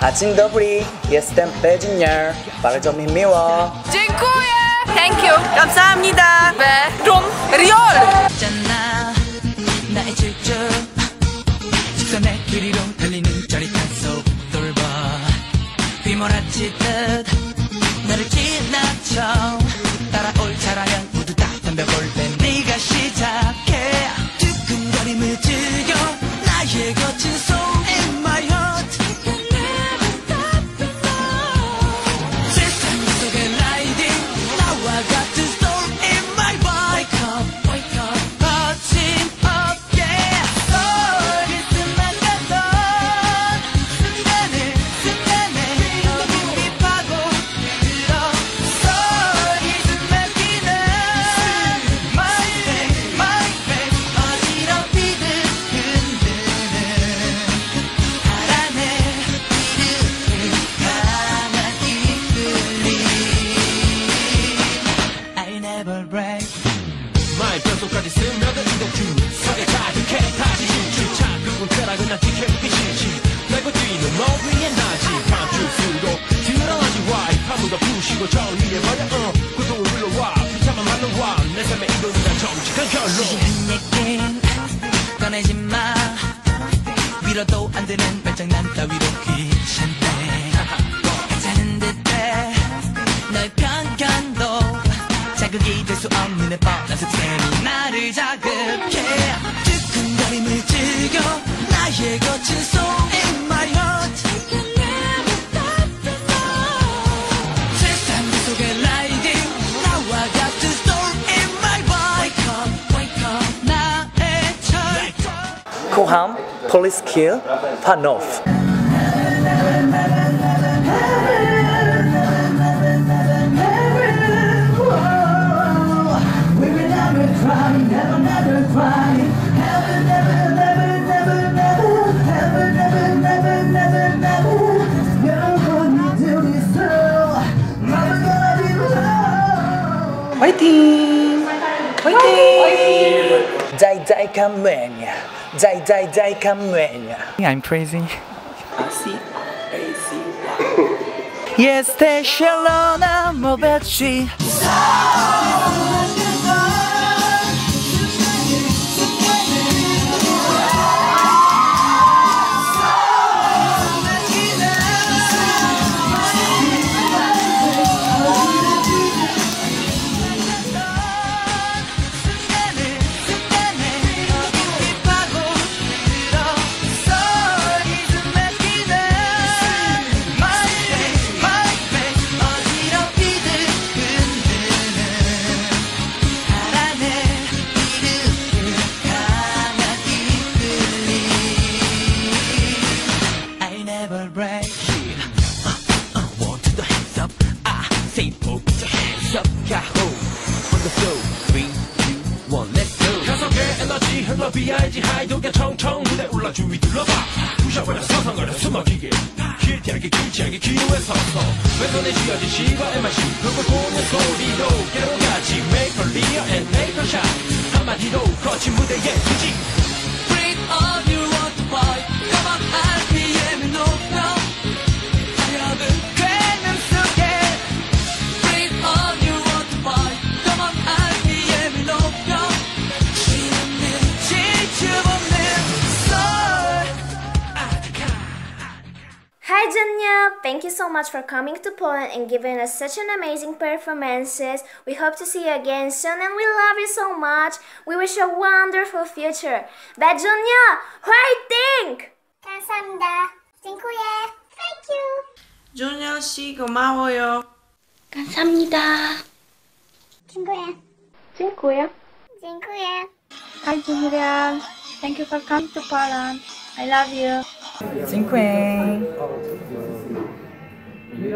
아침 Pedzinger. bardzo mi miło. Dziękuję! Thank you! 감사합니다! 네, 좀 리얼! 있잖아 나의 질주 직선의 길이로 달리는 짜릿한 속도를 봐 휘몰아치듯 나를 지나쳐 따라올 차라면 모두 다 덤벼볼 때 네가 시작해 두근거림을 즐겨 나의 거친 soul 난 지켜보기 싫지 날고 뛰는 너 위에 나지 감출수록 드러나지 와이 파묻어 부시고 정리해버려 어 고통을 불러와 비참한 말로 와내 삶의 이동은 난 정직한 결론 내겐 꺼내지 마 밀어도 안 되는 말장난 따위로 귀찮대 괜찮은 듯해 너의 편견도 자극이 될 수 없는 내 뻔한 습관이 나를 자극 Poham, Police Kill, Panov. fighting! dai kamenia. Dai dai dai kamenia. I'm crazy. I see. Jesteś zielona, mowę ci. Up Yahoo On the floor Three, two, one, let's go 가속의 에너지 흘러 BIG 하이도게 청청 무대 올라 주위 둘러봐 부셔버려 서성거려 숨막히게 길티하게 길치하게 기로에 서서 왼손에 쥐어진 시바의 맛이 그걸 보는 소리로 깨로같이 Make her real and make her shine 한마디로 거친 무대에 수지 Bring on your water boy Come on RPM Hi Janya! Thank you so much for coming to Poland and giving us such an amazing performances. We hope to see you again soon and we love you so much. We wish you a wonderful future. Janya, 화이팅! 감사합니다. dziękuję. Thank you. 준현 씨 고마워요. 감사합니다. dziękuję. Dziękuję. dziękuję. Hi Julian. Thank you for coming to Poland. I love you. Dziękuję. 리